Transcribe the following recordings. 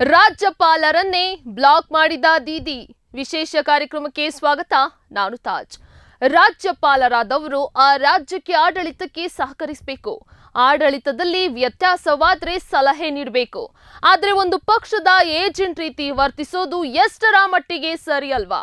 ರಾಜ್ಯಪಾಲರನ್ನೇ block ಮಾಡಿದ ದೀದಿ. ವಿಶೇಷ ಕಾರ್ಯಕ್ರಮಕ್ಕೆ ಸ್ವಾಗತ, ನಾನು ತಾಜ್. ರಾಜ್ಯಪಾಲರಾದವರು ಆ ರಾಜ್ಯಕ್ಕೆ ಆಡಳಿತಕ್ಕೆ ಸಹಕರಿಸಬೇಕು. ಆಡಳಿತದಲ್ಲಿ ವ್ಯತ್ಯಾಸವಾದ್ರೆ ಸಲಹೆ ನೀಡಬೇಕು. ಆದ್ರೆ ಒಂದು ಪಕ್ಷದ ಏಜೆಂಟ್ ರೀತಿ ವರ್ತಿಸೋದು ಎಷ್ಟರ ಮಟ್ಟಿಗೆ ಸರಿ ಅಲ್ವಾ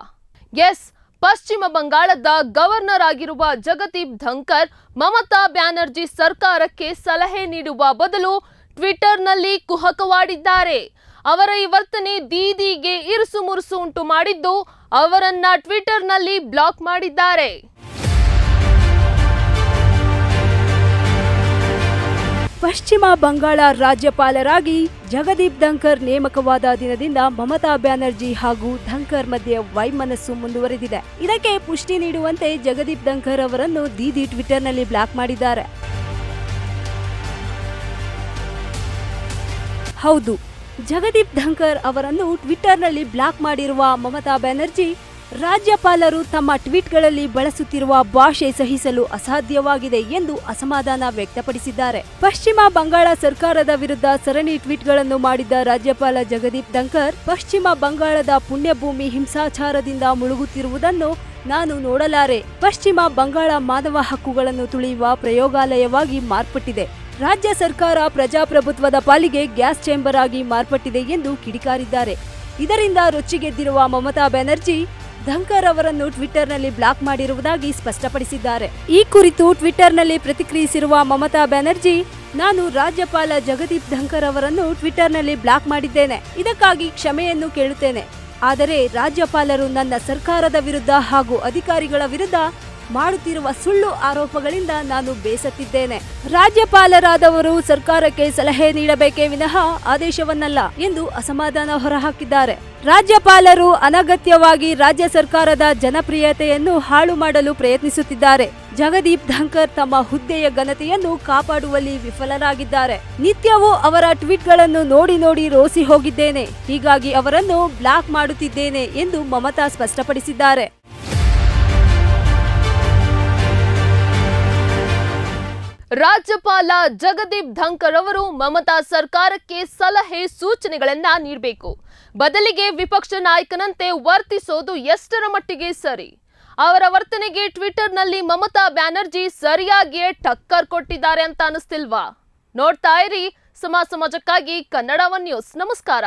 ಎಸ್, ಪಶ್ಚಿಮ ಬಂಗಾಳದ ಗವರ್ನರ್ ಆಗಿರುವ ಜಗದೀಪ್ ಧಂಕರ್, ಮಮತಾ ಬ್ಯಾನರ್ಜಿ ಸರ್ಕಾರಕ್ಕೆ ಸಲಹೆ ನೀಡುವ ಬದಲು ಟ್ವಿಟರ್ನಲ್ಲಿ ಕುಹಕವಾಡಿದ್ದಾರೆ. ಅವರ ಈ ವರ್ತನೆ ದೀದಿಗೆ ಇರುಸು ಮುರುಸು ಉಂಟು ಮಾಡಿದ್ದು ಅವರನ್ನ ಟ್ವಿಟರ್ನಲ್ಲಿ ಬ್ಲಾಕ್ ಮಾಡಿದ್ದಾರೆ. ಪಶ್ಚಿಮ ಬಂಗಾಳ ರಾಜ್ಯಪಾಲರಾಗಿ ಜಗದೀಪ್ ಧಂಕರ್ ನೇಮಕವಾದ ದಿನದಿಂದ ಮಮತಾ ಬ್ಯಾನರ್ಜಿ ಹಾಗೂ ಧಂಕರ್ ಮಧ್ಯೆ ವೈಮನಸ್ಸು ಮುಂದುವರೆದಿದೆ. ಇದಕ್ಕೆ ಪುಷ್ಟಿ ನೀಡುವಂತೆ ಜಗದೀಪ್ ಧಂಕರ್ ಅವರನ್ನು ದೀದಿ ಟ್ವಿಟರ್ನಲ್ಲಿ ಬ್ಲಾಕ್ ಮಾಡಿದ್ದಾರೆ. ಹೌದು ಜಗದೀಪ್ ಧಂಕರ್ ಅವರನ್ನು ಟ್ವಿಟರ್ನಲ್ಲಿ ಬ್ಲಾಕ್ ಮಾಡಿರುವ ಮಮತಾ ಬ್ಯಾನರ್ಜಿ, ರಾಜ್ಯಪಾಲರು ತಮ್ಮ ಟ್ವೀಟ್ಗಳಲ್ಲಿ ಬಳಸುತ್ತಿರುವ ಭಾಷೆ ಸಹಿಸಲು ಅಸಾಧ್ಯವಾಗಿದೆ ಎಂದು ಅಸಮಾಧಾನ ವ್ಯಕ್ತಪಡಿಸಿದ್ದಾರೆ. ಪಶ್ಚಿಮ ಬಂಗಾಳ ಸರ್ಕಾರದ ವಿರುದ್ಧ ಸರಣಿ ಟ್ವೀಟ್ಗಳನ್ನು ಮಾಡಿದ್ದ ರಾಜ್ಯಪಾಲ ಜಗದೀಪ್ ಧಂಕರ್, ಪಶ್ಚಿಮ ಬಂಗಾಳದ ಪುಣ್ಯಭೂಮಿ ಹಿಂಸಾಚಾರದಿಂದ ಮುಳುಗುತ್ತಿರುವುದನ್ನು ನಾನು ನೋಡಲಾರೆ. ಪಶ್ಚಿಮ ಬಂಗಾಳ ಮಾನವ ಹಕ್ಕುಗಳನ್ನು ತುಳಿಯುವ ಪ್ರಯೋಗಾಲಯವಾಗಿ ಮಾರ್ಪಟ್ಟಿದೆ. ರಾಜ್ಯ ಸರ್ಕಾರ ಪ್ರಜಾಪ್ರಭುತ್ವದ ಪಾಲಿಗೆ ಗ್ಯಾಸ್ ಚೇಂಬರ್ ಆಗಿ ಮಾರ್ಪಟ್ಟಿದೆ ಎಂದು ಕಿಡಿಕಾರಿದ್ದಾರೆ. ಇದರಿಂದ ರೊಚ್ಚಿಗೆದ್ದಿರುವ ಮಮತಾ ಬ್ಯಾನರ್ಜಿ ಧಂಕರ್ ಅವರನ್ನು ಟ್ವಿಟ್ಟರ್ನಲ್ಲಿ ಬ್ಲಾಕ್ ಮಾಡಿರುವುದಾಗಿ ಸ್ಪಷ್ಟಪಡಿಸಿದ್ದಾರೆ. ಈ ಕುರಿತು ಟ್ವಿಟ್ಟರ್ನಲ್ಲಿ ಪ್ರತಿಕ್ರಿಯಿಸಿರುವ ಮಮತಾ ಬ್ಯಾನರ್ಜಿ, ನಾನು ರಾಜ್ಯಪಾಲ ಜಗದೀಪ್ ಧಂಕರ್ ಅವರನ್ನು ಟ್ವಿಟ್ಟರ್ನಲ್ಲಿ ಬ್ಲಾಕ್ ಮಾಡಿದ್ದೇನೆ. ಇದಕ್ಕಾಗಿ ಕ್ಷಮೆಯನ್ನು ಕೇಳುತ್ತೇನೆ. ಆದರೆ ರಾಜ್ಯಪಾಲರು ನನ್ನ ಸರ್ಕಾರದ ವಿರುದ್ಧ ಹಾಗೂ ಅಧಿಕಾರಿಗಳ ವಿರುದ್ಧ ಮಾಡುತ್ತಿರುವ ಸುಳ್ಳು ಆರೋಪಗಳಿಂದ ನಾನು ಬೇಸತ್ತಿದ್ದೇನೆ. ರಾಜ್ಯಪಾಲರಾದವರು ಸರ್ಕಾರಕ್ಕೆ ಸಲಹೆ ನೀಡಬೇಕೇ ವಿನಃ ಆದೇಶವನ್ನಲ್ಲ ಎಂದು ಅಸಮಾಧಾನ ಹೊರಹಾಕಿದ್ದಾರೆ. ರಾಜ್ಯಪಾಲರು ಅನಗತ್ಯವಾಗಿ ರಾಜ್ಯ ಸರ್ಕಾರದ ಜನಪ್ರಿಯತೆಯನ್ನು ಹಾಳು ಮಾಡಲು ಪ್ರಯತ್ನಿಸುತ್ತಿದ್ದಾರೆ. ಜಗದೀಪ್ ಧಂಕರ್ ತಮ್ಮ ಹುದ್ದೆಯ ಘನತೆಯನ್ನು ಕಾಪಾಡುವಲ್ಲಿ ವಿಫಲರಾಗಿದ್ದಾರೆ. ನಿತ್ಯವೂ ಅವರ ಟ್ವೀಟ್ಗಳನ್ನು ನೋಡಿ ನೋಡಿ ರೋಸಿ ಹೋಗಿದ್ದೇನೆ. ಹೀಗಾಗಿ ಅವರನ್ನು ಬ್ಲಾಕ್ ಮಾಡುತ್ತಿದ್ದೇನೆ ಎಂದು ಮಮತಾ ಸ್ಪಷ್ಟಪಡಿಸಿದ್ದಾರೆ. ರಾಜ್ಯಪಾಲ ಜಗದೀಪ್ ಧಂಕರ್ ಅವರು ಮಮತಾ ಸರ್ಕಾರಕ್ಕೆ ಸಲಹೆ ಸೂಚನೆಗಳನ್ನ ನೀಡಬೇಕು. ಬದಲಿಗೆ ವಿಪಕ್ಷ ನಾಯಕನಂತೆ ವರ್ತಿಸೋದು ಎಷ್ಟರ ಮಟ್ಟಿಗೆ ಸರಿ? ಅವರ ವರ್ತನೆಗೆ ಟ್ವಿಟರ್ನಲ್ಲಿ ಮಮತಾ ಬ್ಯಾನರ್ಜಿ ಸರಿಯಾಗಿಯೇ ಟಕ್ಕರ್ ಕೊಟ್ಟಿದ್ದಾರೆ ಅಂತ ಅನಿಸ್ತಿಲ್ವಾ? ನೋಡ್ತಾ ಇರಿ, ಸಮಾಜ ಸಮಾಜಕ್ಕಾಗಿ ಕನ್ನಡ ನ್ಯೂಸ್. ನಮಸ್ಕಾರ.